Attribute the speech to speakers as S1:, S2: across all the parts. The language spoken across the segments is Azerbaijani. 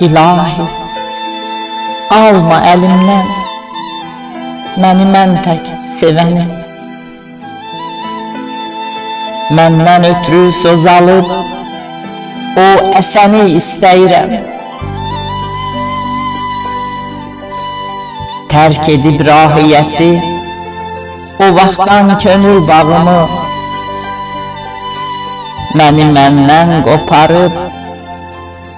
S1: İlahi, alma əlimdən məni mən tək sevəni. Məndən ötürü söz alıb o əsəni istəyirəm. Tərk edib rahiyəsi o vaxtdan könül bağımı məni məndən qoparıb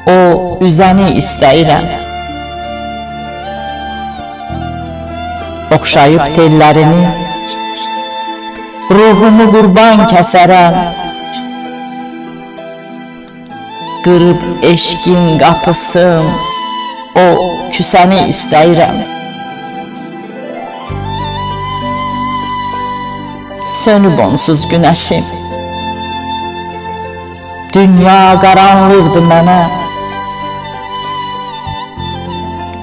S1: o üzəni istəyirəm. Oxşayıb tellərini, ruhumu qurban kəsərəm. Qırıb eşqin qapısın, o küsəni istəyirəm. Sönüb onsuz günəşim, dünya qaranlıqdır mənə,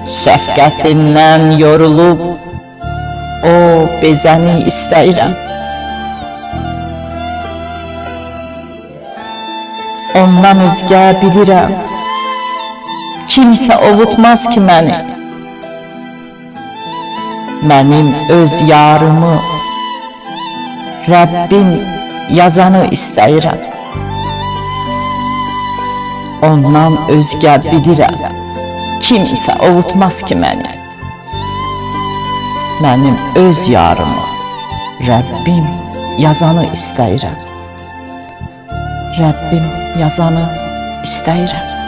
S1: Şəfqətindən yorulub o bezəni istəyirəm. Ondan özgə bilirəm, kimsə ovutmaz ki məni. Mənim öz yarımı, Rəbbim yazanı istəyirəm. Ondan özgə bilirəm. Kimsə ovutmaz ki məni. Mənim öz yarımı, Rəbbim yazanı istəyirəm. Rəbbim yazanı istəyirəm.